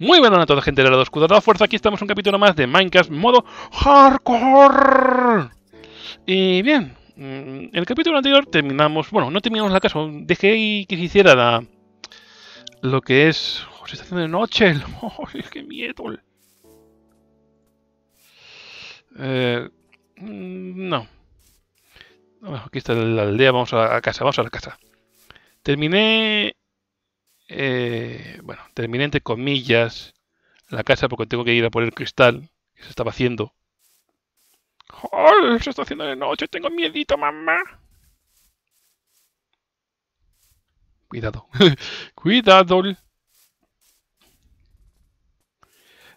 Muy buenas a toda gente de la Escudo de la Fuerza, aquí estamos un capítulo más de Minecraft modo Hardcore. Y bien, mm, en el capítulo anterior terminamos, bueno, no terminamos la casa, dejé que se hiciera la, lo que es... Oh, se está haciendo de noche, oh, qué miedo. Eh, mm, no. Aquí está la aldea, vamos a la casa, vamos a la casa. Terminé eh, bueno, terminé entre comillas la casa porque tengo que ir a poner cristal que se estaba haciendo. ¡Oh! Se está haciendo de noche, tengo miedito, mamá. Cuidado. Cuidado.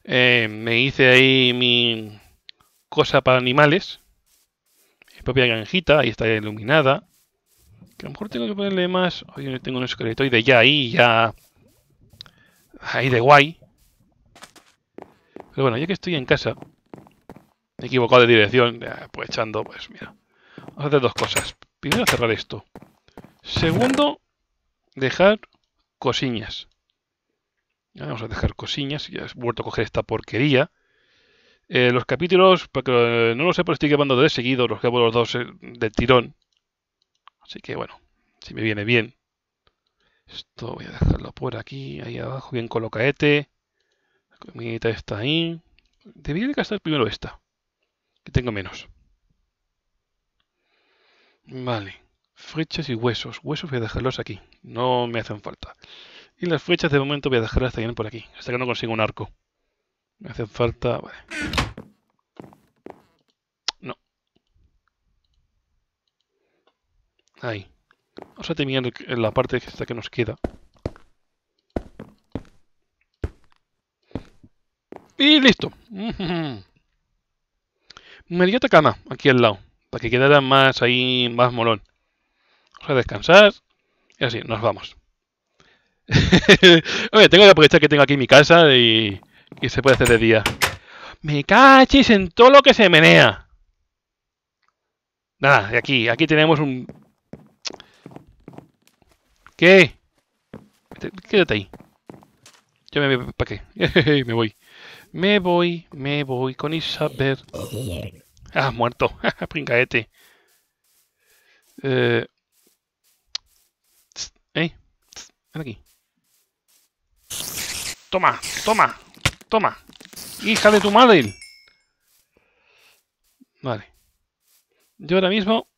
Eh, me hice ahí mi cosa para animales. Mi propia granjita, ahí está iluminada. A lo mejor tengo que ponerle más... Oye, tengo un esqueletoide ya ahí, ya... Ahí de guay. Pero bueno, ya que estoy en casa... Me he equivocado de dirección, pues echando, pues mira. Vamos a hacer dos cosas. Primero cerrar esto. Segundo, dejar cosiñas. vamos a dejar cosiñas. Ya he vuelto a coger esta porquería. Eh, los capítulos, porque no lo sé, pero estoy grabando de seguido, los grabo los dos eh, del tirón. Así que bueno, si me viene bien. Esto voy a dejarlo por aquí, ahí abajo, bien colocaete. La comidita está ahí. Debería de gastar primero esta, que tengo menos. Vale, flechas y huesos. Huesos voy a dejarlos aquí, no me hacen falta. Y las flechas de momento voy a dejarlas también por aquí, hasta que no consiga un arco. Me hacen falta... Vale. Ahí. Vamos a terminar en la parte esta que nos queda. Y listo. Mediata cama, aquí al lado. Para que quedara más ahí, más molón. Vamos a descansar. Y así, nos vamos. Oye, tengo que aprovechar que tengo aquí mi casa y, y se puede hacer de día. Me cachis en todo lo que se menea. Nada, aquí, aquí tenemos un ¿Qué? Quédate ahí. Yo me voy. ¿Para qué? me voy. Me voy, me voy con Isabel. Ah, muerto. Pringaete. Eh. ¿Eh? Ven aquí. Toma, toma, toma. Hija de tu madre. Vale. Yo ahora mismo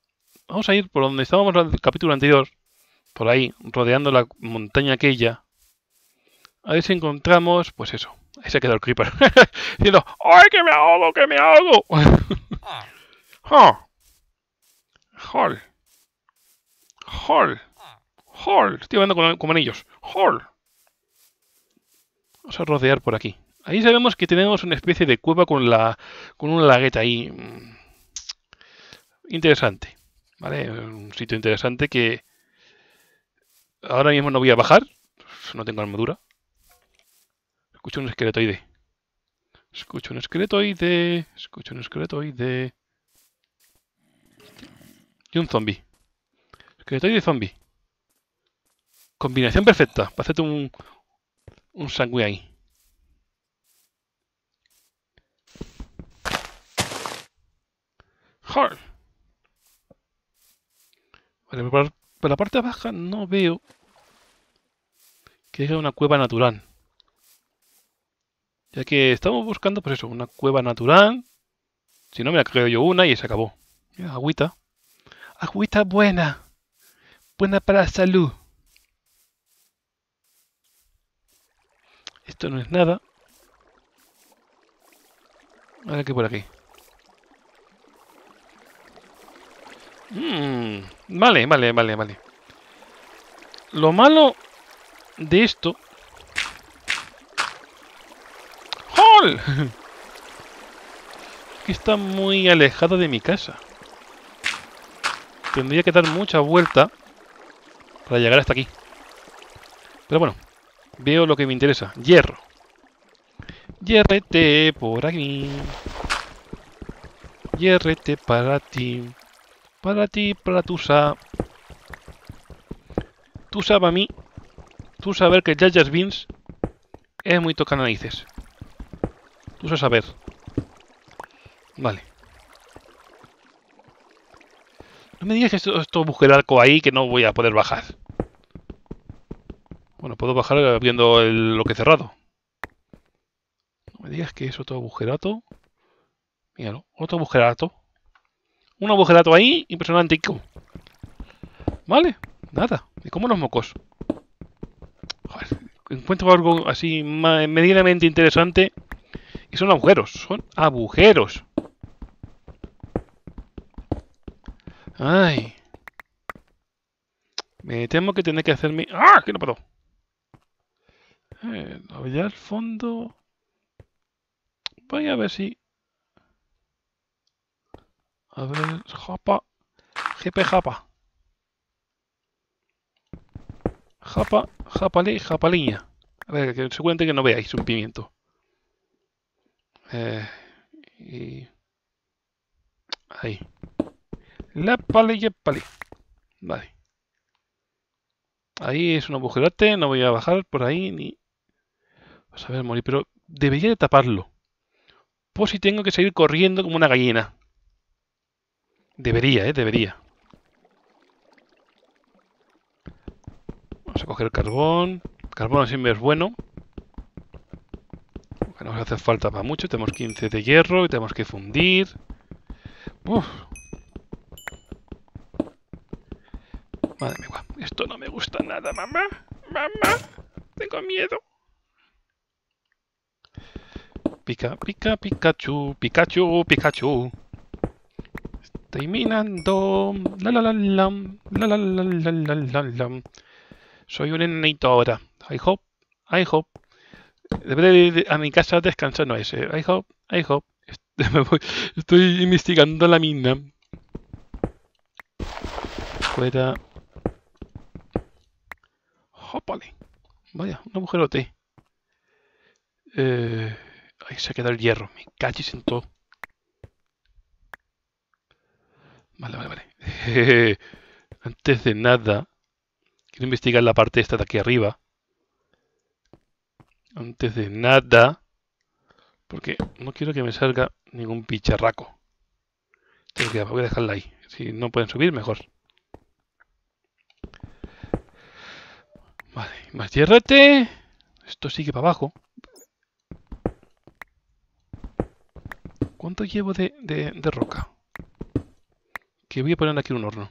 vamos a ir por donde estábamos en el capítulo anterior por ahí, rodeando la montaña aquella. A ver si encontramos, pues eso. Ahí se ha quedado el creeper. Diciendo, ¡ay, que me hago, que me hago! ¡Oh! ¡Hol! ¡Hol! ¡Hol! Estoy hablando con, con anillos. ¡Hol! Vamos a rodear por aquí. Ahí sabemos que tenemos una especie de cueva con la con una lagueta ahí. Mm, interesante. ¿Vale? Un sitio interesante que Ahora mismo no voy a bajar. No tengo armadura. Escucho un esqueletoide. Escucho un esqueletoide. Escucho un esqueletoide. Y un zombie. Esqueletoide y zombie. Combinación perfecta. Para hacerte un, un sangüe ahí. Vale, por, por la parte baja no veo que es una cueva natural. Ya que estamos buscando, pues eso, una cueva natural. Si no, me la creo yo una y se acabó. agüita. Agüita buena. Buena para la salud. Esto no es nada. A ver qué por aquí. Mmm. Vale, vale, vale, vale. Lo malo de esto... ¡Hol! que está muy alejado de mi casa. Tendría que dar mucha vuelta para llegar hasta aquí. Pero bueno, veo lo que me interesa. Hierro. Hierrete por aquí. Hierrete para ti. Para ti, para tu sa. Tu para mí tú saber que Jar Jar Beans Es muy toca narices. Tú sabes saber. Vale. No me digas que esto, esto arco ahí que no voy a poder bajar. Bueno, puedo bajar viendo el, lo que he cerrado. No me digas que es otro agujerato. Míralo, otro agujerato. Un agujerato ahí impresionante. Vale, nada. ¿Y cómo los mocos? Encuentro algo así medianamente interesante. Y son agujeros, son agujeros. Ay. Me temo que tener que hacerme... ¡Ah! Que no puedo. Eh, allá al fondo... Voy a ver si... A ver... Japa. GP Japa. Japa, japali, japaliña. A ver, que se cuente que no veáis un pimiento. Eh. Ahí. La pali y. Vale. Ahí es un agujerote, no voy a bajar por ahí ni... Vamos a ver, morir, pero debería de taparlo. Por si tengo que seguir corriendo como una gallina. Debería, eh, debería. Vamos a coger carbón. Carbón siempre es bueno. Que nos hace falta para mucho. Tenemos 15 de hierro y tenemos que fundir. Uf, Madre mía, esto no me gusta nada, mamá. Mamá, tengo miedo. Pica, pica, Pikachu, Pikachu, Pikachu. Estoy minando. La la la la. La la la la la la la. Soy un enanito ahora. I hope, I hope. Deberé ir a mi casa descansando ese. I hope, I hope. Estoy investigando la mina. Fuera. ¡Ópale! Vaya, un agujerote. Eh, ahí se ha quedado el hierro. Me cachis en todo. Vale, vale, vale. Antes de nada, quiero investigar la parte esta de aquí arriba. Antes de nada, porque no quiero que me salga ningún picharraco. voy a dejarla ahí. Si no pueden subir, mejor. Vale, más hierrete. Esto sigue para abajo. ¿Cuánto llevo de, de, roca? Que voy a poner aquí un horno.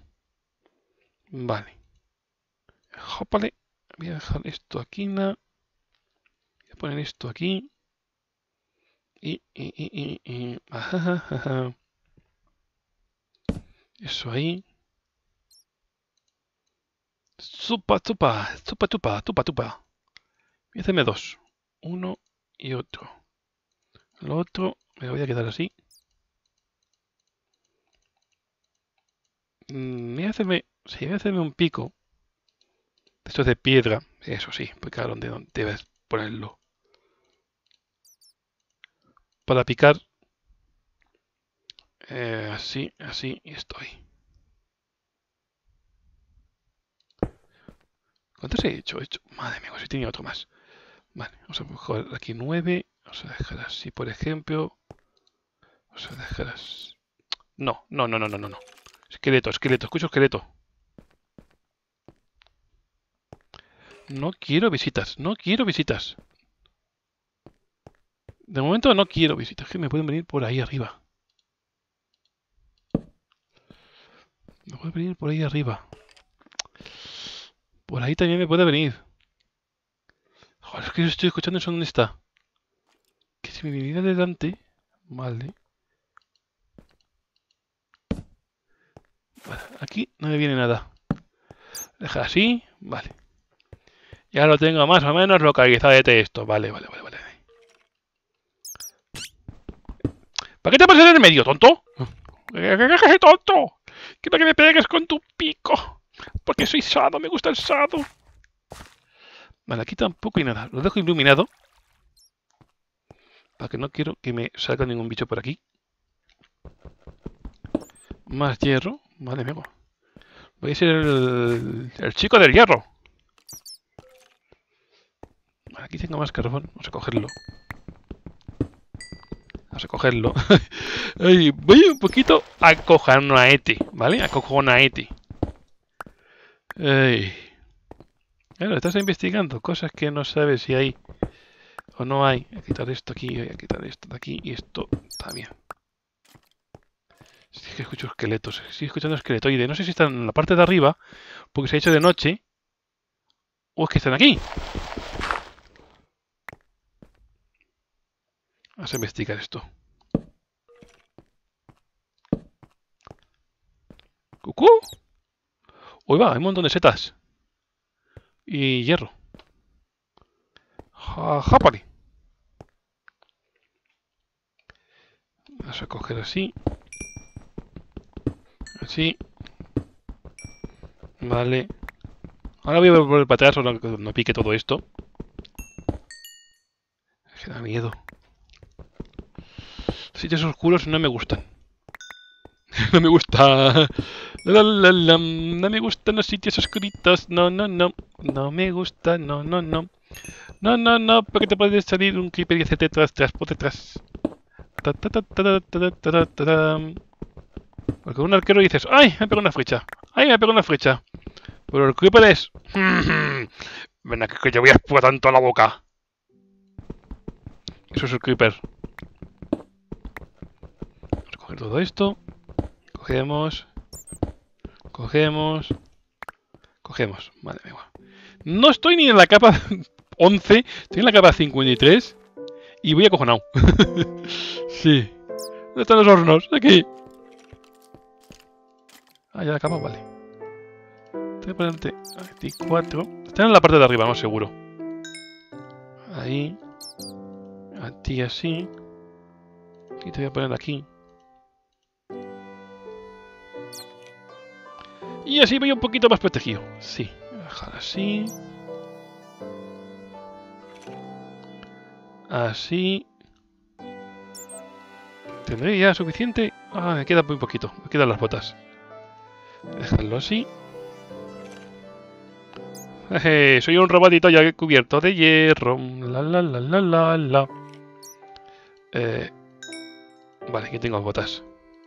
Vale. Jópale. Voy a dejar esto aquí. Voy a poner esto aquí. Y, y, y, y, Eso ahí. Supa, tupa, supa, tupa, tupa, tupa. Voy a hacerme dos. Uno y otro. Lo otro me lo voy a quedar así. Mm, voy a hacerme, sí, voy a hacerme un pico. Esto es de piedra. Eso sí, pues claro, donde debes ponerlo. Para picar. Eh, así, así, y estoy. ¿Cuántos he hecho? He hecho... Madre mía, si tenía otro más. Vale, vamos a coger aquí 9. Vamos a dejar así, por ejemplo. Vamos a dejar así. No, no, no, no, no, no. Esqueleto, esqueleto, escucho esqueleto. No quiero visitas, no quiero visitas. De momento no quiero visitas, que me pueden venir por ahí arriba. Me pueden venir por ahí arriba. Por ahí también me puede venir. Joder, es que estoy escuchando eso dónde está. Que si me viniera delante... Vale, aquí no me viene nada. Deja así. Vale. Ya lo tengo más o menos localizado de texto. Vale, vale, vale, vale. ¿Para qué te pones en el medio, tonto? ¿Qué tonto? Quiero que me pegues con tu pico. Porque soy sado, me gusta el sado. Vale, aquí tampoco hay nada. Lo dejo iluminado. Para que no quiero que me salga ningún bicho por aquí. Más hierro. Vale, amigo. Voy a ser el, chico del hierro. Aquí tengo más carbón. Vamos a cogerlo. Vamos a cogerlo. Voy un poquito a coger una ETI, ¿vale? A coger una ETI. Claro, estás investigando cosas que no sabes si hay o no hay. Voy a quitar esto aquí, voy a quitar esto de aquí y esto también. Sí que escucho esqueletos, estoy escuchando esqueletoide. No sé si están en la parte de arriba, porque se ha hecho de noche, o es que están aquí. Vamos a investigar esto. ¿Cucú? Uy, va, hay un montón de setas. Y hierro. Ja, japari. Vamos a coger así. Así. Vale. Ahora voy a volver para atrás, que no pique todo esto. Es que da miedo. Sitios oscuros no me gustan. no me gusta. La, la, la, no me gustan los sitios oscuritos. No, no, no. No me gusta. No, no, no. No, no, no. Porque te puede salir un creeper y hacerte tras, tras, por detrás. Porque un arquero dices, ¡ay! Me pegó una flecha. ¡ay! Me pegó una flecha. Pero el creeper es. Ven aquí que te voy a explotar tanto la boca. Eso es el creeper. Todo esto. Cogemos. Cogemos. Cogemos. Me igual. No estoy ni en la capa 11. Estoy en la capa 53. Y voy acojonado. sí. ¿Dónde están los hornos? Aquí. Ah, ya la capa, vale. Voy a ponerte 24. Están en la parte de arriba, no seguro. Ahí. A ti así. Y te voy a poner aquí. Y así voy un poquito más protegido. Sí. Dejar así. Así. ¿Tendré ya suficiente? Ah, me queda muy poquito. Me quedan las botas. Dejarlo así. Jeje, soy un robotito ya cubierto de hierro. La la la la la la. Eh, vale, aquí tengo botas.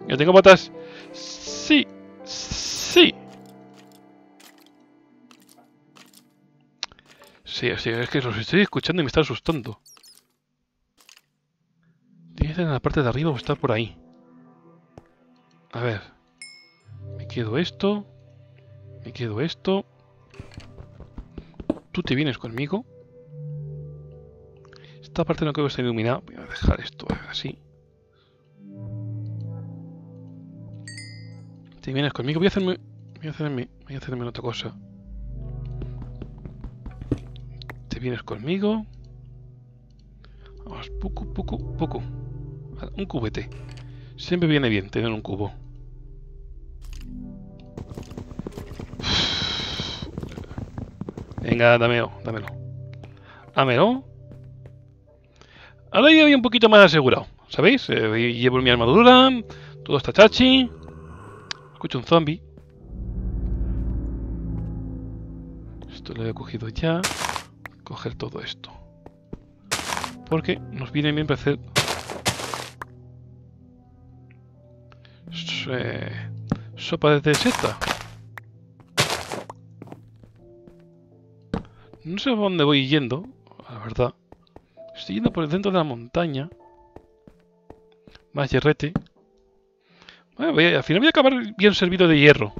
¿Yo tengo botas? Sí. Sí. Sí, sí, es que los estoy escuchando y me está asustando. Tiene que estar en la parte de arriba o está por ahí. A ver. Me quedo esto. Me quedo esto. Tú te vienes conmigo. Esta parte no creo que esté iluminada. Voy a dejar esto así. Te vienes conmigo. Voy a hacerme. Voy a hacerme. Voy a hacerme otra cosa. Vienes conmigo. Vamos, poco, poco, poco. Un cubete. Siempre viene bien tener un cubo. Venga, dámelo, dámelo. Dámelo. Ahora ya voy un poquito más asegurado, ¿sabéis? Eh, llevo mi armadura, todo está chachi. Escucho un zombie. Esto lo he cogido ya. Coger todo esto. Porque nos viene bien para hacer... Sopa de seta. No sé a dónde voy yendo, la verdad. Estoy yendo por el centro de la montaña. Más hierrete. Voy al final voy a acabar bien servido de hierro.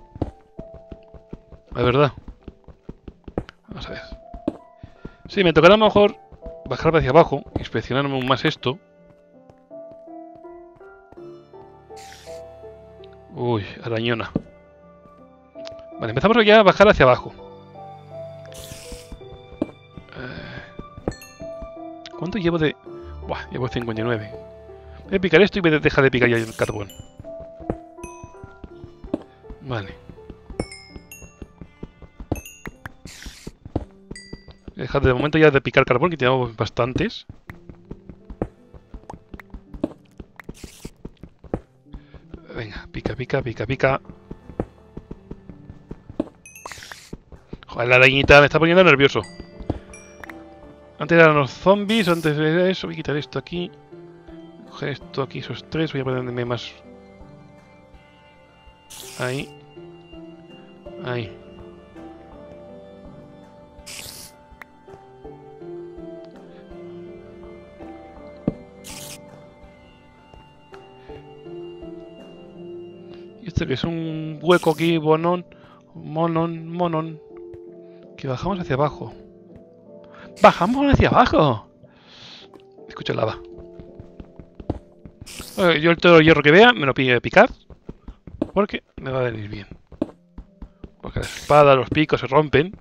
La verdad. Sí, me tocará mejor bajar hacia abajo, inspeccionar más esto. Uy, arañona. Vale, empezamos ya a bajar hacia abajo. ¿Cuánto llevo de...? Buah, llevo 59. Voy a picar esto y voy a dejar de picar ya el carbón. Vale. Dejar de momento ya de picar carbón, que tenemos bastantes. Venga, pica, pica, pica, pica. Joder, la arañita me está poniendo nervioso. Antes eran los zombies, antes era eso. Voy a quitar esto aquí. Coger esto aquí, esos tres. Voy a ponerme más. Ahí. Ahí. Este que es un hueco aquí, bonón, monon, monon, que bajamos hacia abajo. ¡Bajamos hacia abajo! Escucha lava. Eh, yo el todo el hierro que vea me lo pide picar. Porque me va a venir bien. Porque la espada, los picos se rompen.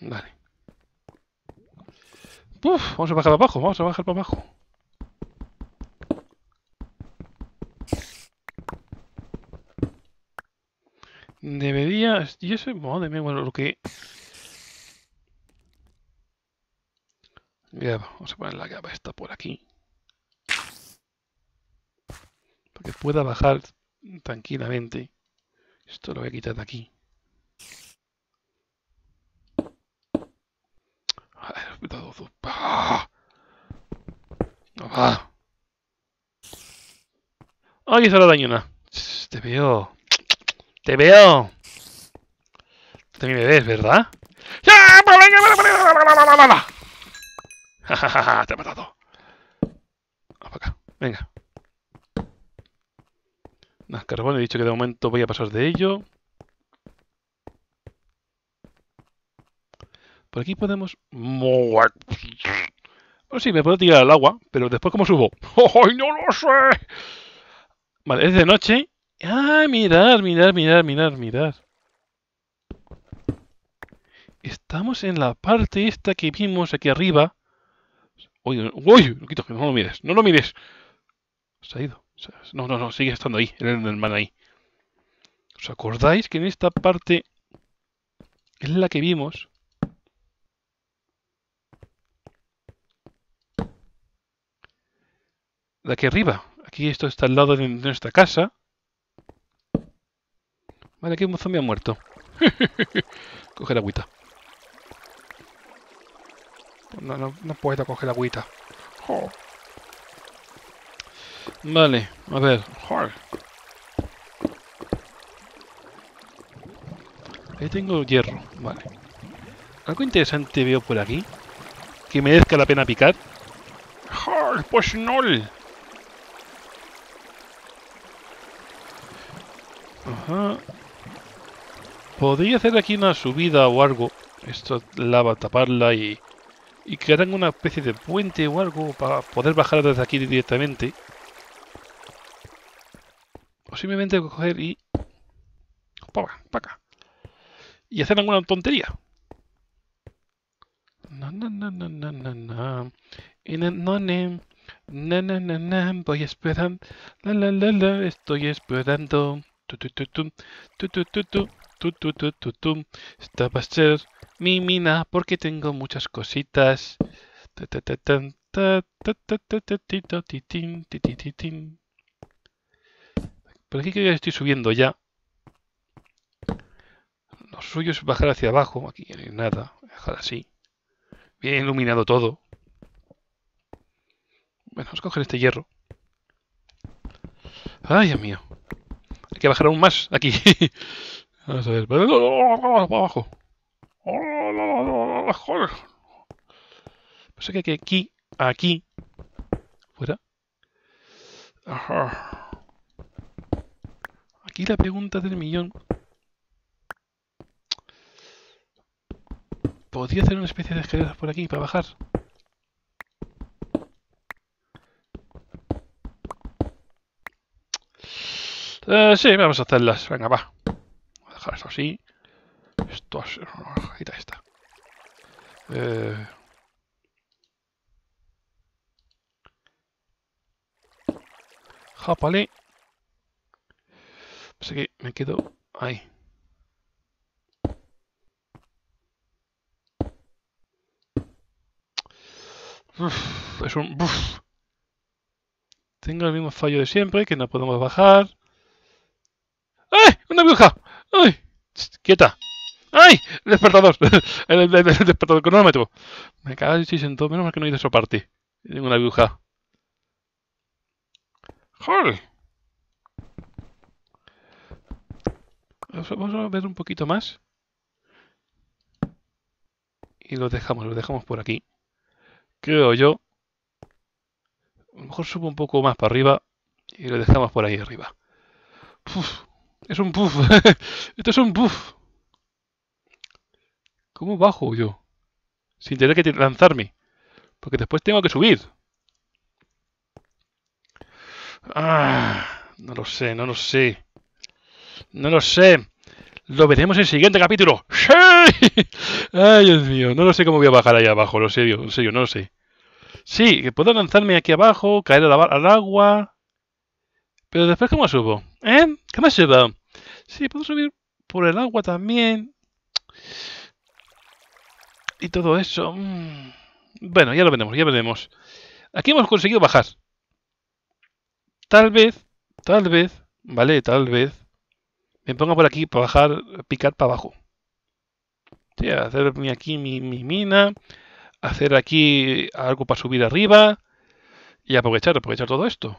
Vale. Vamos a bajar para abajo, vamos a bajar para abajo. Debería... Y eso, madre mía, bueno, lo que... Ya, vamos a poner la capa esta por aquí. Para que pueda bajar tranquilamente. Esto lo voy a quitar de aquí. ¡Ah! ¡Ah! ¡Ay, esa la dañona! Te veo. Te veo. También me ves, ¿verdad? Te he matado. Vamos acá. Venga. Más carbón. He dicho que de momento voy a pasar de ello. Aquí podemos... Bueno, sí, me puedo tirar al agua, pero después ¿cómo subo? ¡Ay, no lo sé! Vale, es de noche. ¡Ah, mirar, mirar, mirar, mirar, mirar! Estamos en la parte esta que vimos aquí arriba. ¡Uy, uy! Loquito, no lo mires, no lo mires. Se ha ido. No, no, no, sigue estando ahí, el hermano ahí. ¿Os acordáis que en esta parte es la que vimos? De aquí arriba. Aquí esto está al lado de nuestra casa. Vale, aquí un zombie ha muerto. Coge la agüita. No, no, no puedo coger la agüita. Oh. Vale, a ver. Ahí tengo hierro, vale. ¿Algo interesante veo por aquí? ¿Que merezca la pena picar? Oh, pues no. Podría hacer aquí una subida o algo. Esto lava, taparla y y que una especie de puente o algo para poder bajar desde aquí directamente. O simplemente coger y... Para acá. Y hacer alguna tontería. No, no, no, no, no, no, no. No, no, no, voy esperando. La, estoy esperando. Esta va a ser mi mina porque tengo muchas cositas. Por aquí que ya estoy subiendo ya. Lo suyo es bajar hacia abajo. Aquí no hay nada. Dejar así. Bien iluminado todo. Bueno, vamos a coger este hierro. Ay, Dios mío. Hay que bajar aún más aquí. vamos a ver. Abajo. Pasa que aquí, aquí, fuera. Aquí la pregunta del millón. ¿Podría hacer una especie de escaleras por aquí para bajar? Eh, sí, vamos a hacerlas. Venga, va. Voy a dejar eso así. Esto es... Ahí está. Eh... Japale. Pasa que me quedo ahí. Uf, es un... Uf. Tengo el mismo fallo de siempre, que no podemos bajar. ¡Una aguja! ¡Ay! ¡Quieta! ¡Ay! Despertador. El, el, el, el despertador cronómetro. Me cago en todo. Menos mal que no hice esa parte. Tengo una aguja. ¡Joder! Vamos a ver un poquito más. Y lo dejamos, lo dejamos por aquí. Creo yo. A lo mejor subo un poco más para arriba. Y lo dejamos por ahí arriba. Puf, es un puff. Esto es un puff. ¿Cómo bajo yo? Sin tener que lanzarme. Porque después tengo que subir. Ah, no lo sé, no lo sé. No lo sé. Lo veremos en el siguiente capítulo. ¡Sí! Ay, Dios mío. No lo sé cómo voy a bajar ahí abajo. Lo serio, en serio, no lo sé. Sí, que puedo lanzarme aquí abajo, caer al, agua. Pero después, ¿cómo subo? ¿Eh? ¿Cómo subo? Sí, puedo subir por el agua también. Y todo eso. Mm. Bueno, ya lo veremos, ya veremos. Aquí hemos conseguido bajar. Tal vez, tal vez, vale, tal vez, me ponga por aquí para bajar, picar para abajo. Sí, hacer aquí mi, mi mina, hacer aquí algo para subir arriba y aprovechar, aprovechar todo esto.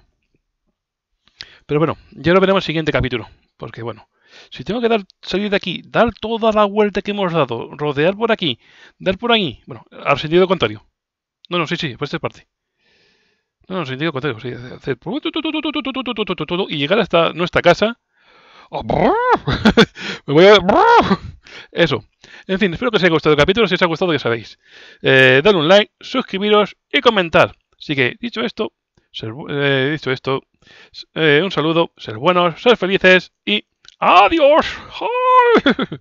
Pero bueno, ya lo veremos en el siguiente capítulo. Porque bueno, si tengo que dar, salir de aquí, dar toda la vuelta que hemos dado, rodear por aquí, dar por aquí, bueno, al sentido contrario. No, no, sí, sí, pues esta parte. No, no, sentido contrario, sí, hacer y llegar hasta nuestra casa. Me voy a... Eso. En fin, espero que os haya gustado el capítulo. Si os ha gustado, ya sabéis. Eh, un like, suscribiros y comentar. Así que, dicho esto, ser, eh, dicho esto, eh, un saludo, ser buenos, ser felices y Adios!